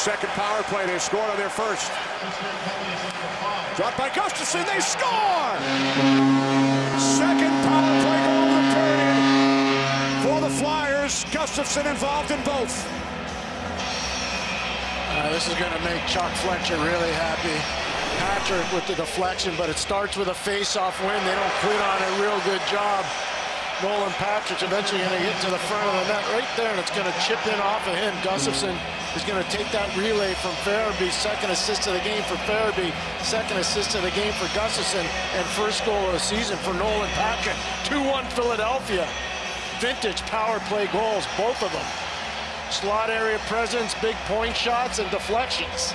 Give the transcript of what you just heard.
second power play. They scored on their first. Dropped by Gustafsson. They score! Second power play goal of the period for the Flyers. Gustafsson involved in both. Uh, this is going to make Chuck Fletcher really happy. Patrick with the deflection, but it starts with a face-off win. They don't quit on it. Real good job. Nolan Patrick's eventually going to get to the front of the net right there, and it's going to chip in off of him. Gustafsson is going to take that relay from Farabee. Second assist of the game for Farabee. Second assist of the game for Gustafsson. And first goal of the season for Nolan Patrick. 2-1 Philadelphia. Vintage power play goals, both of them. Slot area presence, big point shots, and deflections.